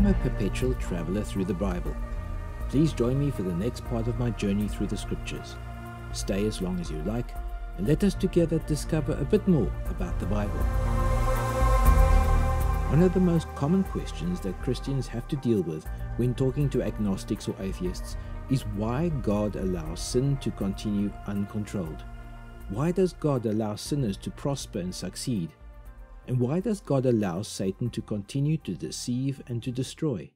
am a perpetual traveler through the Bible. Please join me for the next part of my journey through the scriptures. Stay as long as you like, and let us together discover a bit more about the Bible. One of the most common questions that Christians have to deal with when talking to agnostics or atheists is why God allows sin to continue uncontrolled. Why does God allow sinners to prosper and succeed? And why does God allow Satan to continue to deceive and to destroy?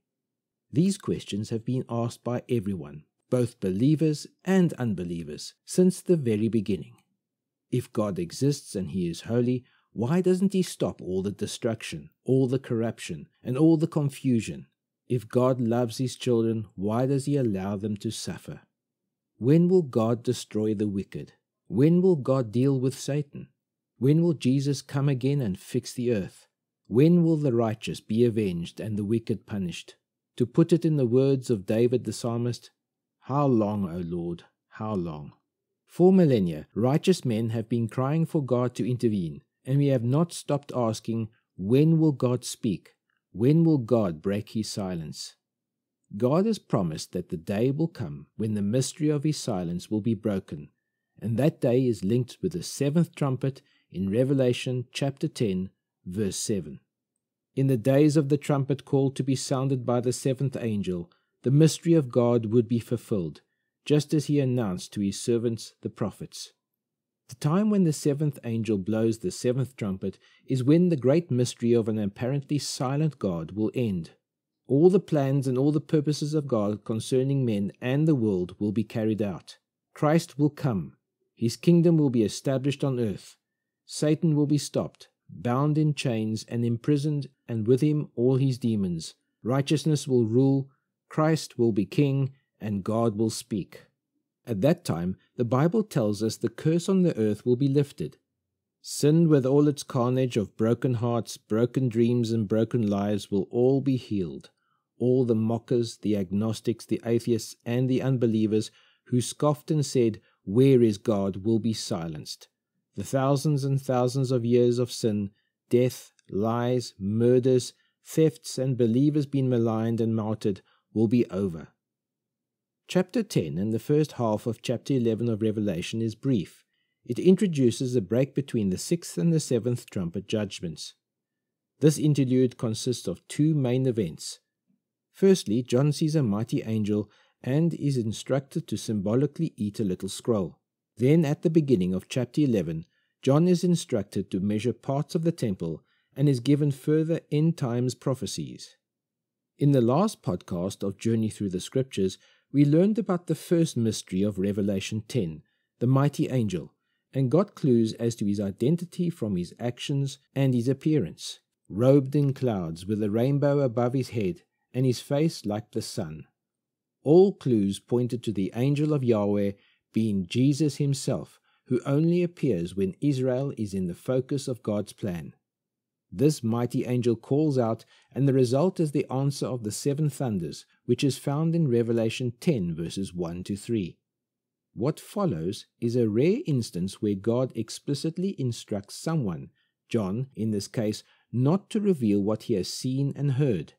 These questions have been asked by everyone, both believers and unbelievers, since the very beginning. If God exists and He is holy, why doesn't He stop all the destruction, all the corruption, and all the confusion? If God loves His children, why does He allow them to suffer? When will God destroy the wicked? When will God deal with Satan? When will Jesus come again and fix the earth? When will the righteous be avenged and the wicked punished? To put it in the words of David the psalmist, How long, O Lord, how long? For millennia, righteous men have been crying for God to intervene, and we have not stopped asking, When will God speak? When will God break his silence? God has promised that the day will come when the mystery of his silence will be broken, and that day is linked with the seventh trumpet in Revelation chapter 10, verse 7. In the days of the trumpet call to be sounded by the seventh angel, the mystery of God would be fulfilled, just as he announced to his servants the prophets. The time when the seventh angel blows the seventh trumpet is when the great mystery of an apparently silent God will end. All the plans and all the purposes of God concerning men and the world will be carried out. Christ will come. His kingdom will be established on earth. Satan will be stopped, bound in chains, and imprisoned, and with him all his demons. Righteousness will rule, Christ will be king, and God will speak. At that time, the Bible tells us the curse on the earth will be lifted. Sin, with all its carnage of broken hearts, broken dreams, and broken lives, will all be healed. All the mockers, the agnostics, the atheists, and the unbelievers who scoffed and said, Where is God? will be silenced. The thousands and thousands of years of sin, death, lies, murders, thefts, and believers being maligned and martyred will be over. Chapter 10 and the first half of chapter 11 of Revelation is brief. It introduces a break between the sixth and the seventh trumpet judgments. This interlude consists of two main events. Firstly, John sees a mighty angel and is instructed to symbolically eat a little scroll. Then, at the beginning of chapter 11, John is instructed to measure parts of the temple and is given further end times prophecies. In the last podcast of Journey Through the Scriptures, we learned about the first mystery of Revelation 10, the mighty angel, and got clues as to his identity from his actions and his appearance, robed in clouds with a rainbow above his head and his face like the sun. All clues pointed to the angel of Yahweh being Jesus himself, who only appears when Israel is in the focus of God's plan. This mighty angel calls out, and the result is the answer of the seven thunders, which is found in Revelation 10, verses 1 to 3. What follows is a rare instance where God explicitly instructs someone, John in this case, not to reveal what he has seen and heard.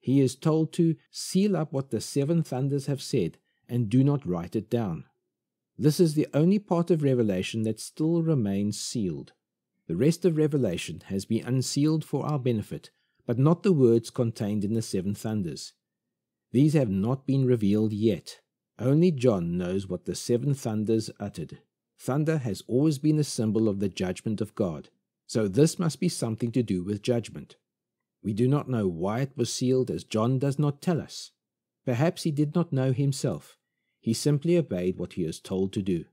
He is told to seal up what the seven thunders have said and do not write it down. This is the only part of Revelation that still remains sealed. The rest of Revelation has been unsealed for our benefit, but not the words contained in the seven thunders. These have not been revealed yet. Only John knows what the seven thunders uttered. Thunder has always been a symbol of the judgment of God, so this must be something to do with judgment. We do not know why it was sealed, as John does not tell us. Perhaps he did not know himself. He simply obeyed what he was told to do.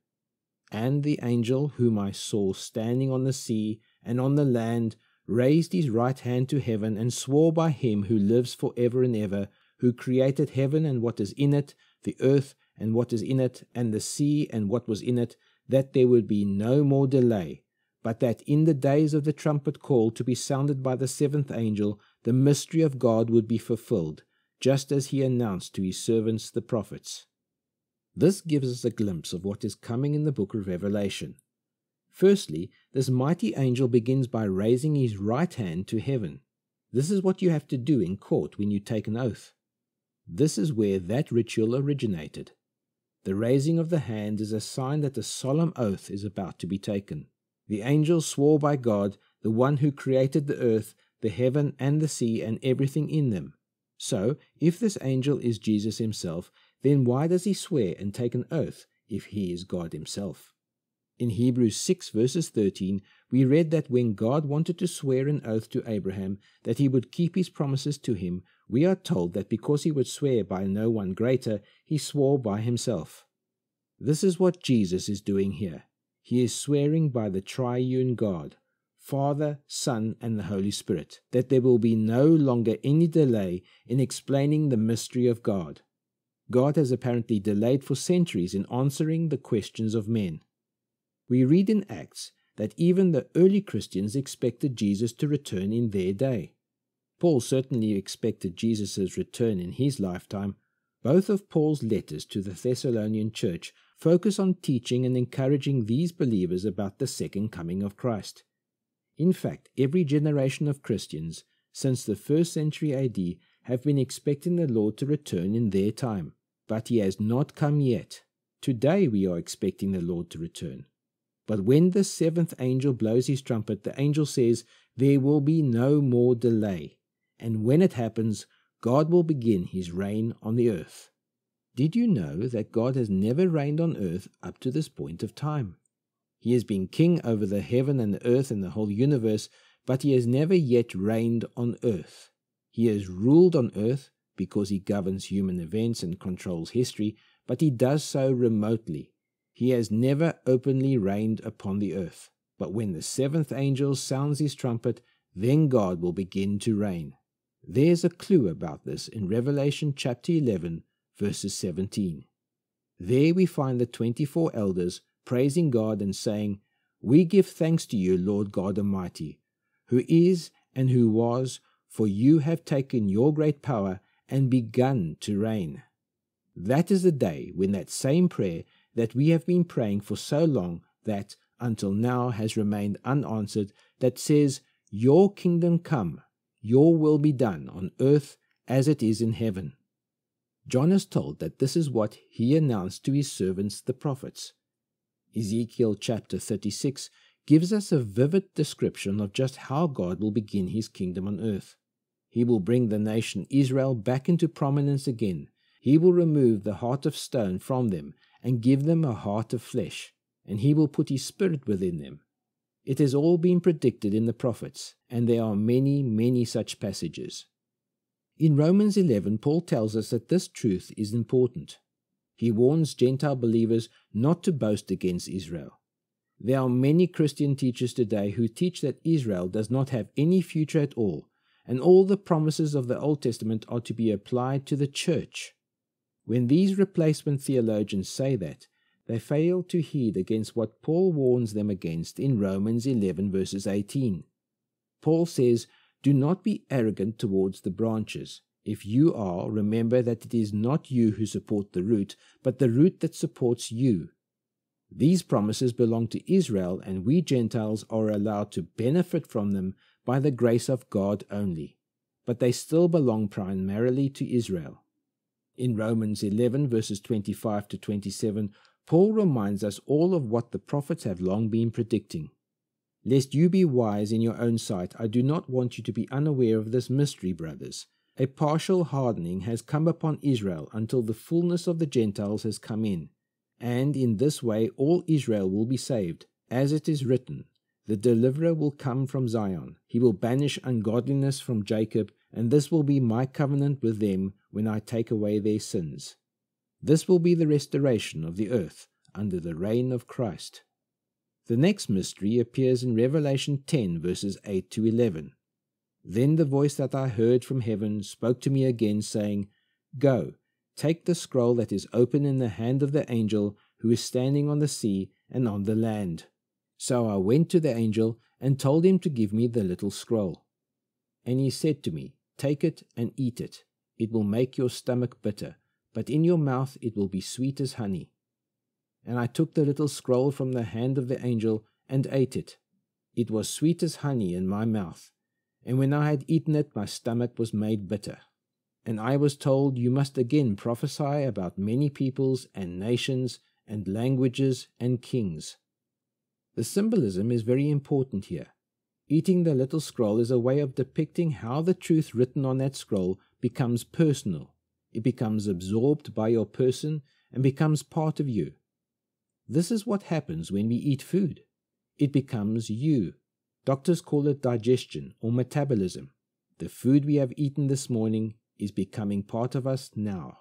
And the angel whom I saw standing on the sea and on the land raised his right hand to heaven and swore by him who lives for ever and ever, who created heaven and what is in it, the earth and what is in it, and the sea and what was in it, that there would be no more delay, but that in the days of the trumpet call to be sounded by the seventh angel, the mystery of God would be fulfilled, just as he announced to his servants the prophets. This gives us a glimpse of what is coming in the book of Revelation. Firstly, this mighty angel begins by raising his right hand to heaven. This is what you have to do in court when you take an oath. This is where that ritual originated. The raising of the hand is a sign that a solemn oath is about to be taken. The angel swore by God, the one who created the earth, the heaven and the sea, and everything in them. So, if this angel is Jesus himself, then why does he swear and take an oath if he is God himself? In Hebrews 6 verses 13, we read that when God wanted to swear an oath to Abraham that he would keep his promises to him, we are told that because he would swear by no one greater, he swore by himself. This is what Jesus is doing here. He is swearing by the triune God, Father, Son, and the Holy Spirit, that there will be no longer any delay in explaining the mystery of God. God has apparently delayed for centuries in answering the questions of men. We read in Acts that even the early Christians expected Jesus to return in their day. Paul certainly expected Jesus' return in his lifetime. Both of Paul's letters to the Thessalonian church focus on teaching and encouraging these believers about the second coming of Christ. In fact, every generation of Christians since the first century AD have been expecting the Lord to return in their time, but he has not come yet. Today we are expecting the Lord to return. But when the seventh angel blows his trumpet, the angel says, There will be no more delay. And when it happens, God will begin his reign on the earth. Did you know that God has never reigned on earth up to this point of time? He has been king over the heaven and the earth and the whole universe, but he has never yet reigned on earth. He has ruled on earth because he governs human events and controls history, but he does so remotely he has never openly reigned upon the earth. But when the seventh angel sounds his trumpet, then God will begin to reign. There's a clue about this in Revelation chapter 11, verses 17. There we find the 24 elders praising God and saying, We give thanks to you, Lord God Almighty, who is and who was, for you have taken your great power and begun to reign. That is the day when that same prayer that we have been praying for so long that until now has remained unanswered that says, Your kingdom come, your will be done on earth as it is in heaven. John is told that this is what he announced to his servants the prophets. Ezekiel chapter 36 gives us a vivid description of just how God will begin his kingdom on earth. He will bring the nation Israel back into prominence again. He will remove the heart of stone from them and give them a heart of flesh, and he will put his spirit within them. It has all been predicted in the prophets, and there are many, many such passages. In Romans 11, Paul tells us that this truth is important. He warns Gentile believers not to boast against Israel. There are many Christian teachers today who teach that Israel does not have any future at all, and all the promises of the Old Testament are to be applied to the church. When these replacement theologians say that, they fail to heed against what Paul warns them against in Romans 11 verses 18. Paul says, Do not be arrogant towards the branches. If you are, remember that it is not you who support the root, but the root that supports you. These promises belong to Israel, and we Gentiles are allowed to benefit from them by the grace of God only. But they still belong primarily to Israel. In Romans 11, verses 25 to 27, Paul reminds us all of what the prophets have long been predicting. Lest you be wise in your own sight, I do not want you to be unaware of this mystery, brothers. A partial hardening has come upon Israel until the fullness of the Gentiles has come in. And in this way all Israel will be saved, as it is written, The deliverer will come from Zion. He will banish ungodliness from Jacob, and this will be my covenant with them when I take away their sins. This will be the restoration of the earth under the reign of Christ. The next mystery appears in Revelation 10, verses 8 to 11. Then the voice that I heard from heaven spoke to me again, saying, Go, take the scroll that is open in the hand of the angel who is standing on the sea and on the land. So I went to the angel and told him to give me the little scroll. And he said to me, Take it and eat it. It will make your stomach bitter, but in your mouth it will be sweet as honey. And I took the little scroll from the hand of the angel and ate it. It was sweet as honey in my mouth, And when I had eaten it, my stomach was made bitter. And I was told, You must again prophesy about many peoples and nations and languages and kings. The symbolism is very important here. Eating the little scroll is a way of depicting how the truth written on that scroll becomes personal. It becomes absorbed by your person and becomes part of you. This is what happens when we eat food. It becomes you. Doctors call it digestion or metabolism. The food we have eaten this morning is becoming part of us now.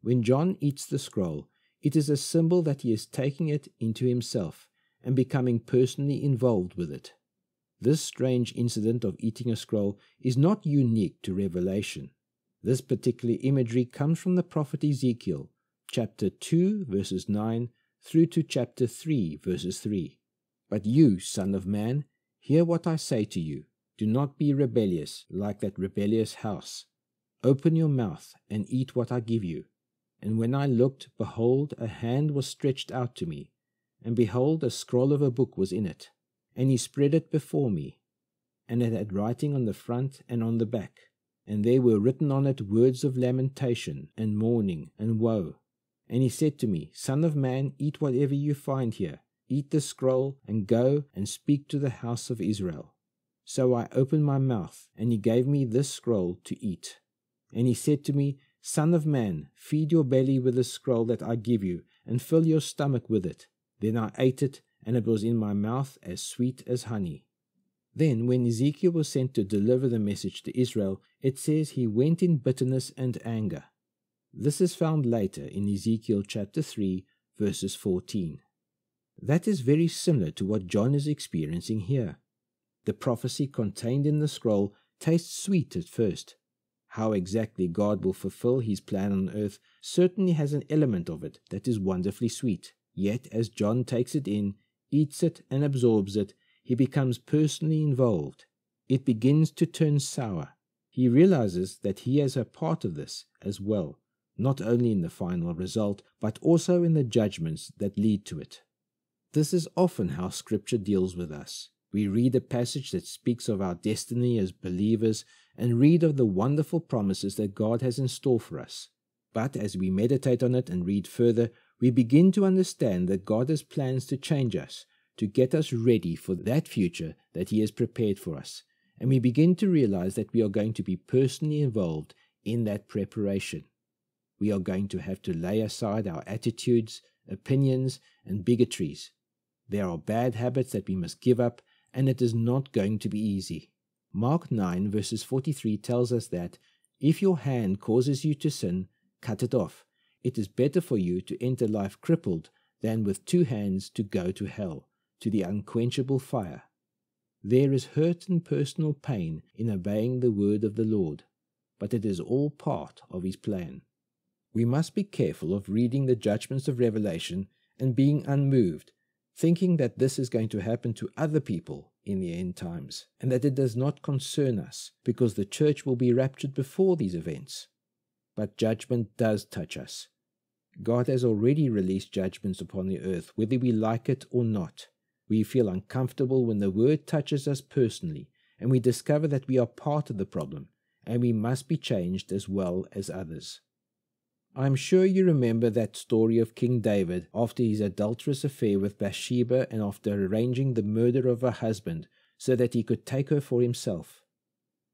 When John eats the scroll, it is a symbol that he is taking it into himself and becoming personally involved with it. This strange incident of eating a scroll is not unique to Revelation. This particular imagery comes from the prophet Ezekiel, chapter 2, verses 9 through to chapter 3, verses 3. But you, son of man, hear what I say to you. Do not be rebellious like that rebellious house. Open your mouth and eat what I give you. And when I looked, behold, a hand was stretched out to me, and behold, a scroll of a book was in it. And he spread it before me, and it had writing on the front and on the back, and there were written on it words of lamentation, and mourning, and woe. And he said to me, Son of man, eat whatever you find here. Eat the scroll, and go and speak to the house of Israel. So I opened my mouth, and he gave me this scroll to eat. And he said to me, Son of man, feed your belly with the scroll that I give you, and fill your stomach with it. Then I ate it, and it was in my mouth as sweet as honey. Then, when Ezekiel was sent to deliver the message to Israel, it says he went in bitterness and anger. This is found later in Ezekiel chapter 3, verses 14. That is very similar to what John is experiencing here. The prophecy contained in the scroll tastes sweet at first. How exactly God will fulfill his plan on earth certainly has an element of it that is wonderfully sweet. Yet, as John takes it in, eats it, and absorbs it, he becomes personally involved. It begins to turn sour. He realizes that he has a part of this as well not only in the final result, but also in the judgments that lead to it. This is often how Scripture deals with us. We read a passage that speaks of our destiny as believers and read of the wonderful promises that God has in store for us. But as we meditate on it and read further, we begin to understand that God has plans to change us, to get us ready for that future that He has prepared for us. And we begin to realize that we are going to be personally involved in that preparation we are going to have to lay aside our attitudes, opinions, and bigotries. There are bad habits that we must give up, and it is not going to be easy. Mark 9, verses 43 tells us that if your hand causes you to sin, cut it off. It is better for you to enter life crippled than with two hands to go to hell, to the unquenchable fire. There is hurt and personal pain in obeying the word of the Lord, but it is all part of his plan we must be careful of reading the judgments of Revelation and being unmoved, thinking that this is going to happen to other people in the end times, and that it does not concern us, because the church will be raptured before these events. But judgment does touch us. God has already released judgments upon the earth, whether we like it or not. We feel uncomfortable when the word touches us personally, and we discover that we are part of the problem, and we must be changed as well as others. I'm sure you remember that story of King David after his adulterous affair with Bathsheba and after arranging the murder of her husband so that he could take her for himself.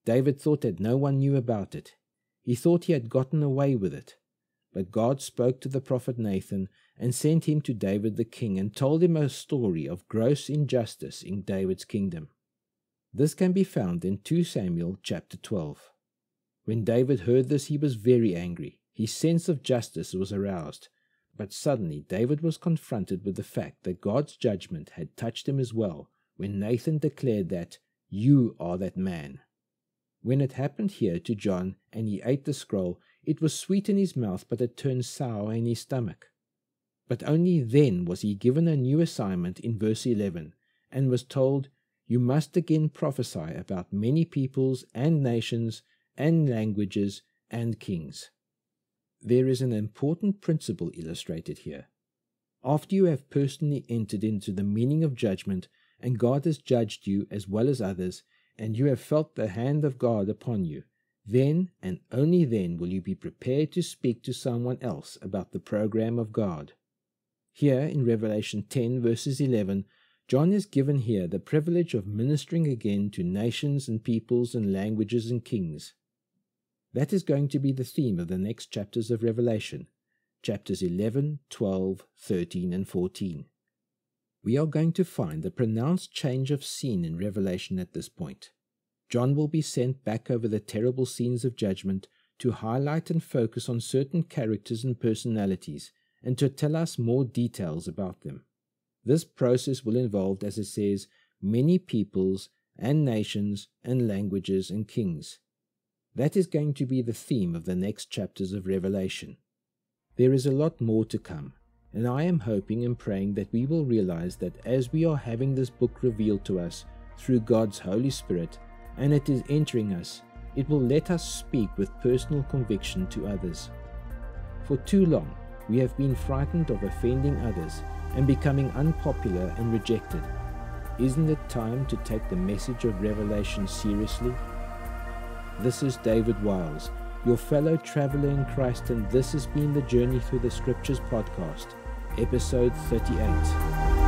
David thought that no one knew about it. He thought he had gotten away with it. But God spoke to the prophet Nathan and sent him to David the king and told him a story of gross injustice in David's kingdom. This can be found in 2 Samuel chapter 12. When David heard this, he was very angry. His sense of justice was aroused, but suddenly David was confronted with the fact that God's judgment had touched him as well when Nathan declared that, You are that man. When it happened here to John and he ate the scroll, it was sweet in his mouth, but it turned sour in his stomach. But only then was he given a new assignment in verse 11 and was told, You must again prophesy about many peoples and nations and languages and kings there is an important principle illustrated here. After you have personally entered into the meaning of judgment, and God has judged you as well as others, and you have felt the hand of God upon you, then and only then will you be prepared to speak to someone else about the program of God. Here in Revelation 10, verses 11, John is given here the privilege of ministering again to nations and peoples and languages and kings. That is going to be the theme of the next chapters of Revelation, chapters 11, 12, 13, and 14. We are going to find the pronounced change of scene in Revelation at this point. John will be sent back over the terrible scenes of judgment to highlight and focus on certain characters and personalities and to tell us more details about them. This process will involve, as it says, many peoples and nations and languages and kings. That is going to be the theme of the next chapters of Revelation. There is a lot more to come, and I am hoping and praying that we will realize that as we are having this book revealed to us through God's Holy Spirit and it is entering us, it will let us speak with personal conviction to others. For too long, we have been frightened of offending others and becoming unpopular and rejected. Isn't it time to take the message of Revelation seriously? This is David Wiles, your fellow traveler in Christ, and this has been the Journey Through the Scriptures podcast, episode 38.